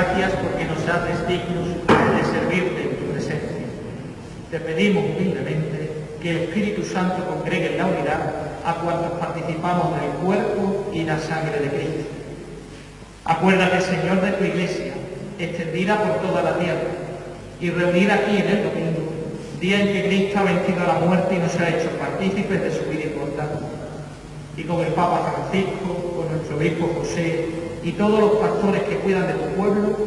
gracias porque nos haces dignos de servirte en tu presencia. Te pedimos humildemente que el Espíritu Santo congregue en la unidad a cuantos participamos del cuerpo y la sangre de Cristo. Acuérdate, Señor, de tu iglesia, extendida por toda la tierra y reunida aquí en el domingo, día en que Cristo ha vencido a la muerte y nos ha hecho partícipes de su vida importante. Y con el Papa Francisco, con nuestro obispo José y todos los pastores que cuidan de tu pueblo,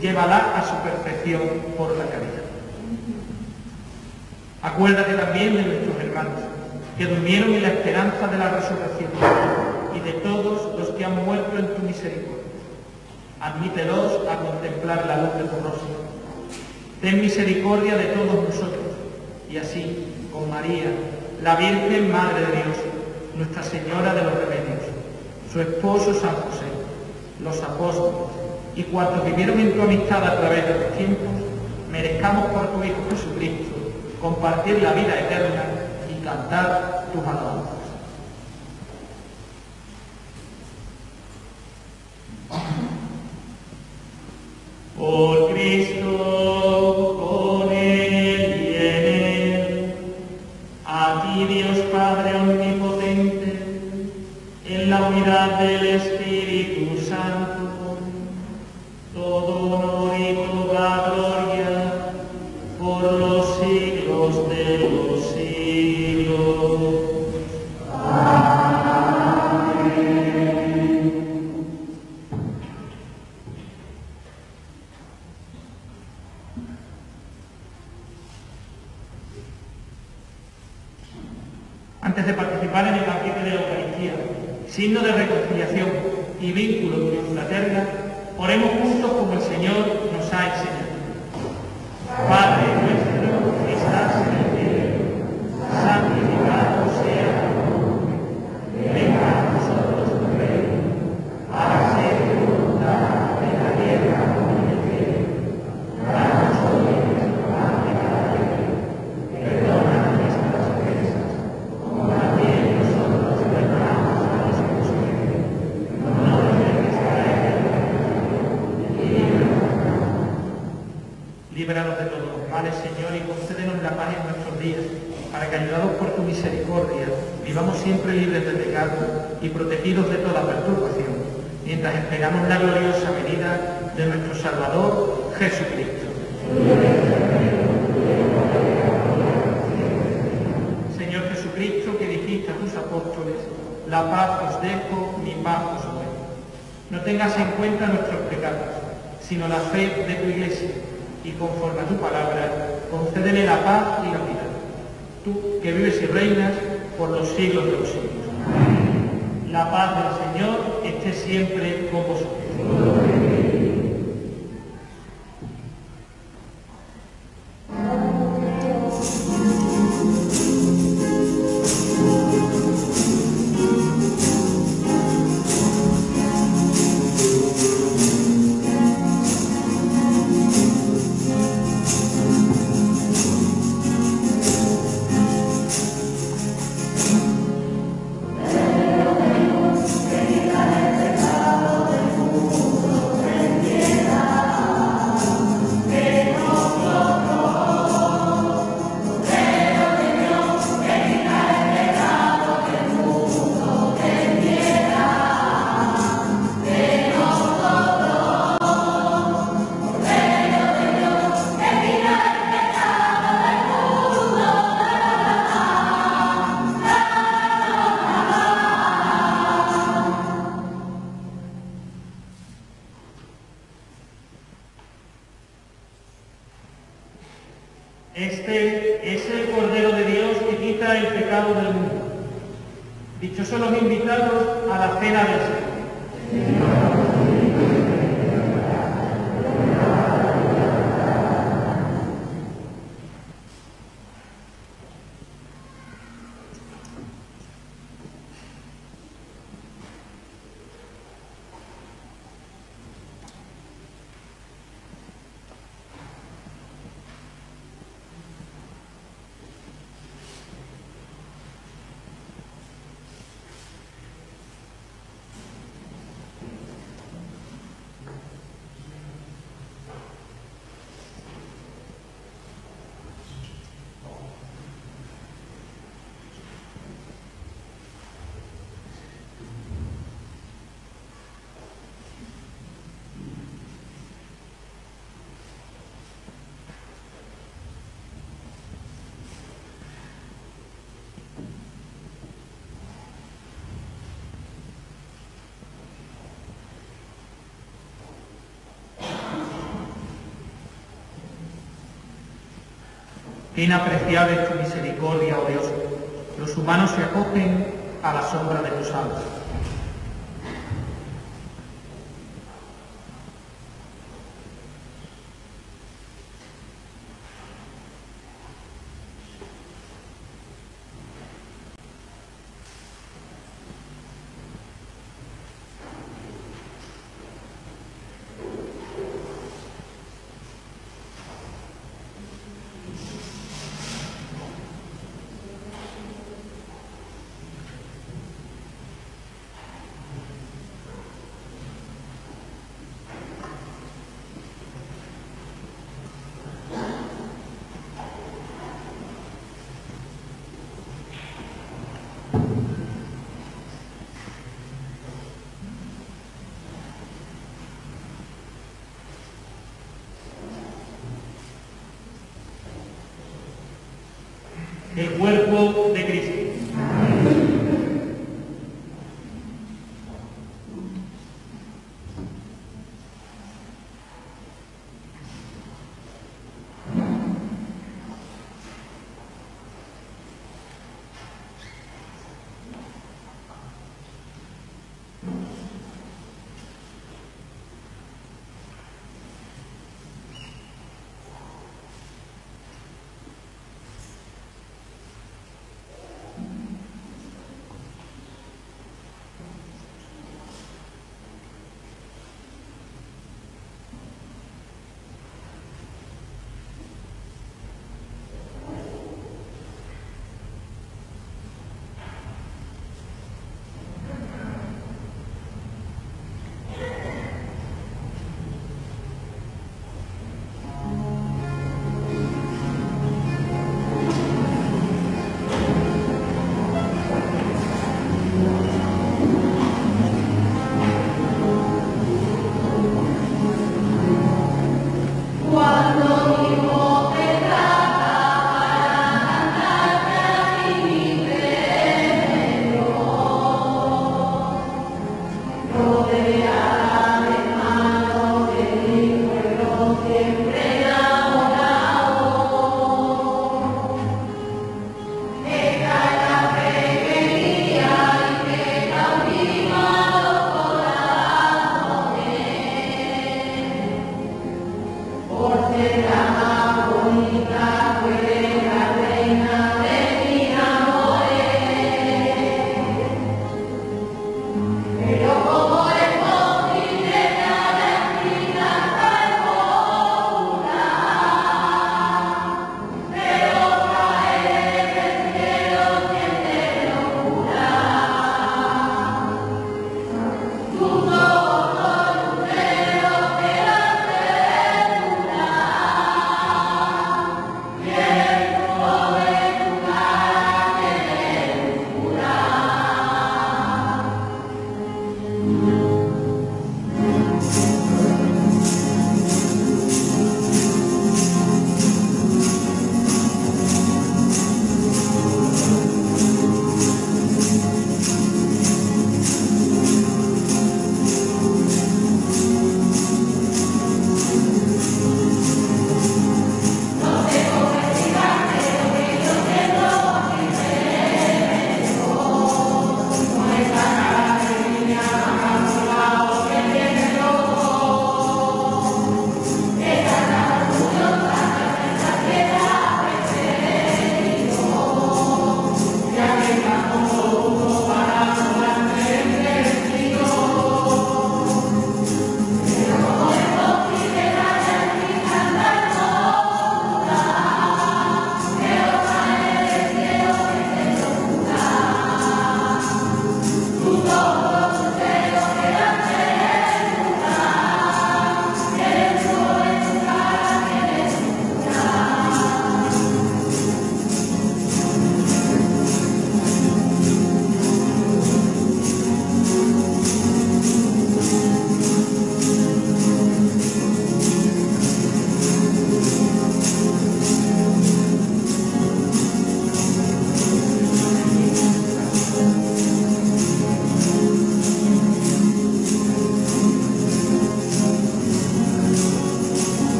llévala a su perfección por la caridad. Acuérdate también de nuestros hermanos, que durmieron en la esperanza de la resurrección, y de todos los que han muerto en tu misericordia. Admítelos a contemplar la luz de tu rostro. Ten misericordia de todos nosotros, y así, con María, la Virgen Madre de Dios, Nuestra Señora de los Remedios, su esposo San José, los apóstoles y cuantos vivieron en tu amistad a través de los tiempos, merezcamos por tu Hijo Jesucristo compartir la vida eterna y cantar tus alabanzas. Por Cristo, con Él y en Él, a ti Dios Padre Omnipotente, en la unidad del Espíritu Líbranos de todos los males, Señor, y concédenos la paz en nuestros días, para que, ayudados por tu misericordia, vivamos siempre libres de pecado y protegidos de toda perturbación, mientras esperamos la gloriosa venida de nuestro Salvador, Jesucristo. Señor Jesucristo, que dijiste a tus apóstoles, la paz os dejo, mi paz os doy. No tengas en cuenta nuestros pecados, sino la fe de tu iglesia, y conforme a tu palabra, concédele la paz y la unidad. Tú, que vives y reinas por los siglos de los siglos. La paz del Señor esté siempre con vosotros. Inapreciable es tu misericordia, oh Dios. Los humanos se acogen a la sombra de tus alas.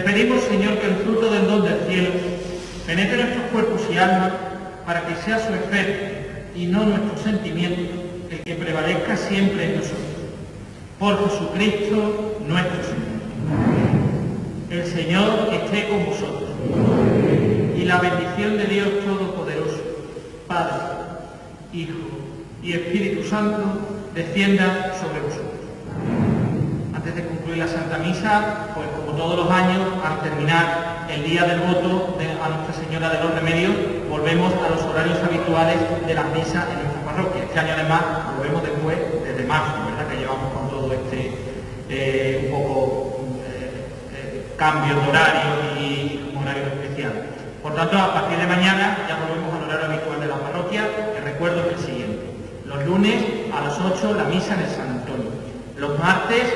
Te pedimos, Señor, que el fruto del don del cielo penetre nuestros cuerpos y almas para que sea su efecto y no nuestro sentimiento el que prevalezca siempre en nosotros. Por Jesucristo nuestro Señor. El Señor esté con vosotros. Y la bendición de Dios Todopoderoso, Padre, Hijo y Espíritu Santo, descienda sobre vosotros. Antes de concluir la Santa Misa, pues como todos los años, al terminar el día del voto a Nuestra Señora de los Remedios, volvemos a los horarios habituales de las misas en nuestra parroquia. Este año además volvemos después, desde marzo, ¿verdad? Que llevamos con todo este eh, un poco eh, eh, cambio de horario y horario especial. Por tanto, a partir de mañana ya volvemos al horario habitual de la parroquia, que recuerdo es el siguiente. Los lunes a las 8 la misa en el San Antonio. Los martes,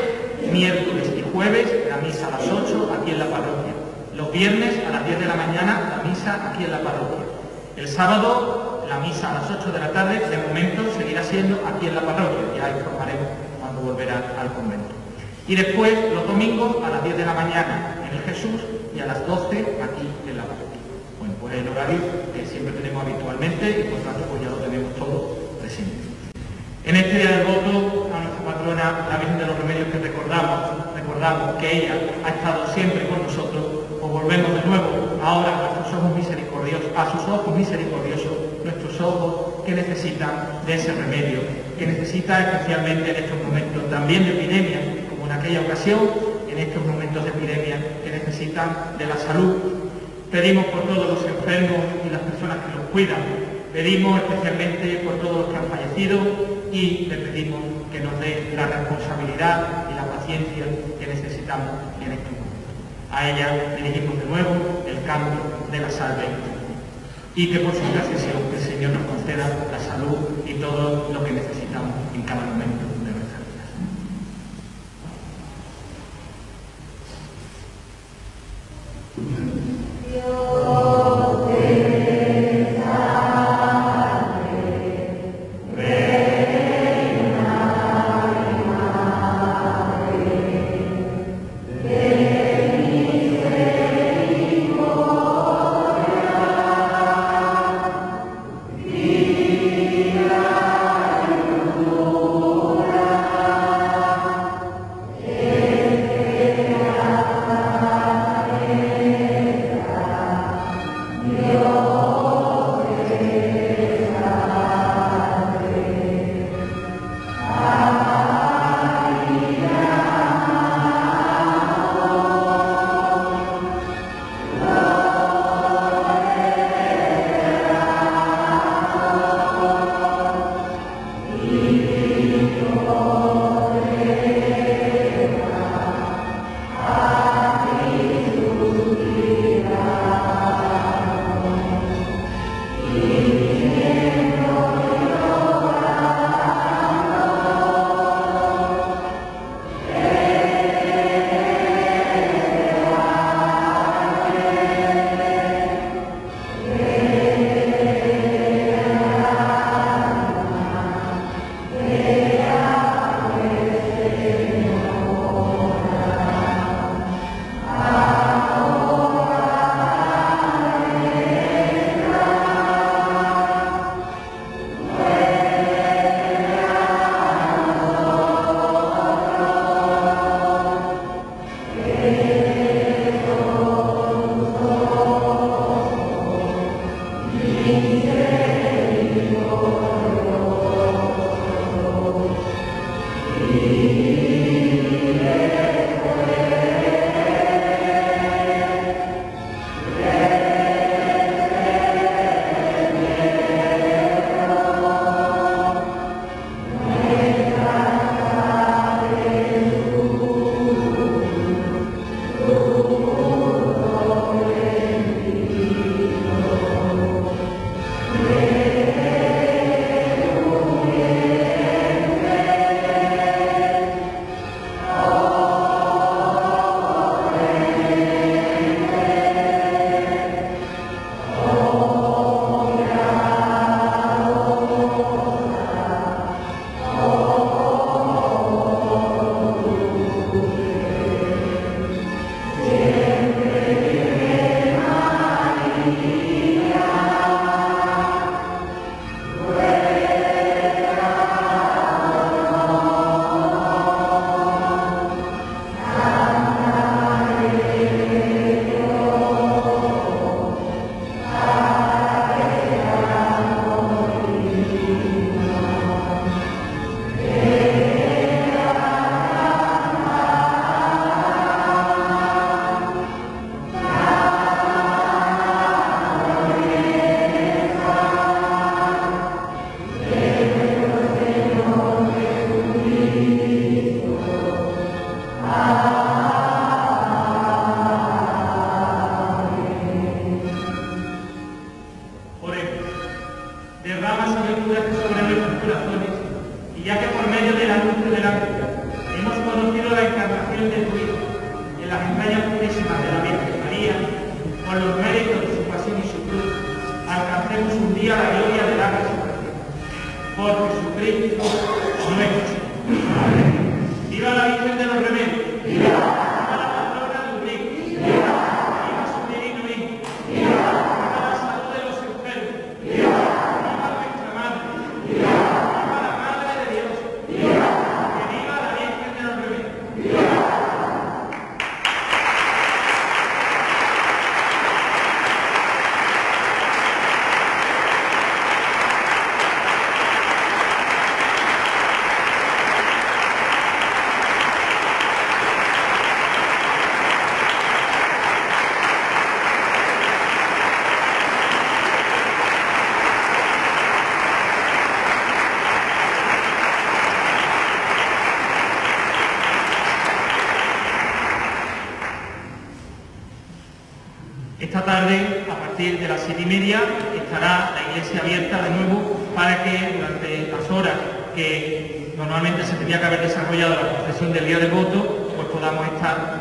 miércoles y jueves la misa a las 8 aquí en la parroquia. Los viernes a las 10 de la mañana la misa aquí en la parroquia. El sábado la misa a las 8 de la tarde, de momento seguirá siendo aquí en la parroquia, ya informaremos cuando volverá al convento. Y después los domingos a las 10 de la mañana en el Jesús y a las 12 aquí en la parroquia. Bueno, pues el horario que siempre tenemos habitualmente y por tanto pues ya lo tenemos todo presente. En este día del voto a nuestra patrona, la Virgen de los Remedios que recordamos, recordamos que ella ha estado siempre con nosotros, pues volvemos de nuevo ahora a nuestros ojos misericordiosos, a sus ojos misericordiosos, nuestros ojos que necesitan de ese remedio, que necesitan especialmente en estos momentos también de epidemia, como en aquella ocasión, en estos momentos de epidemia que necesitan de la salud. Pedimos por todos los enfermos y las personas que los cuidan, pedimos especialmente por todos los que han fallecido y le pedimos que nos dé la responsabilidad y la paciencia A ella dirigimos de nuevo el canto de la salve y que por su intercesión el Señor nos conceda la salud y todo lo que necesitamos en cada momento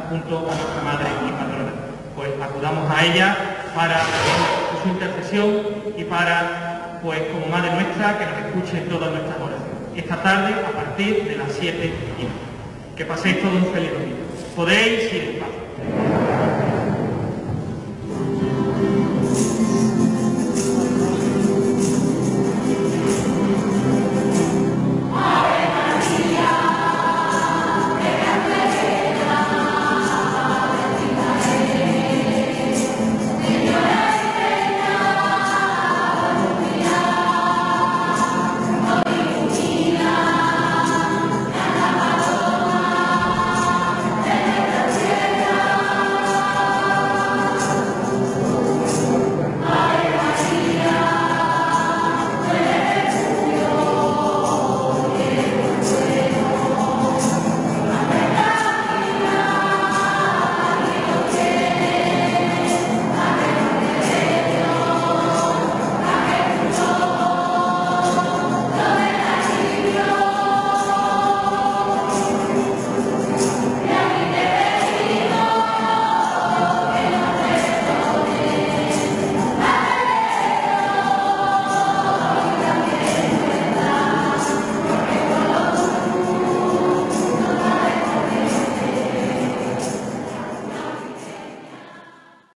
junto a nuestra Madre y Patrona. Pues acudamos a ella para su intercesión y para, pues como Madre nuestra, que nos escuche en todas nuestras oraciones. Esta tarde a partir de las 7 y Que paséis todos un feliz domingo. Podéis ir